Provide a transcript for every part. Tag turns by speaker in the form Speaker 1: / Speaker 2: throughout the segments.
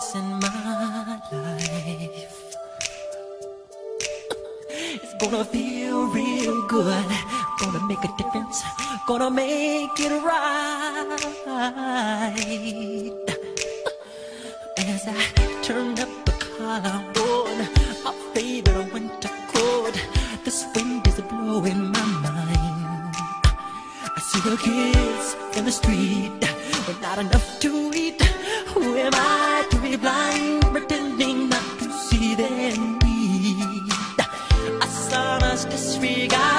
Speaker 1: once in my life. It's gonna feel real good. Gonna make a difference. Gonna make it right. And as I You got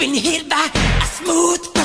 Speaker 1: been hit by a smooth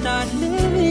Speaker 1: start living.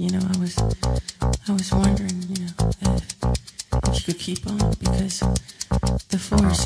Speaker 1: you
Speaker 2: know, I was, I was wondering, you know, if, if you could keep on because the force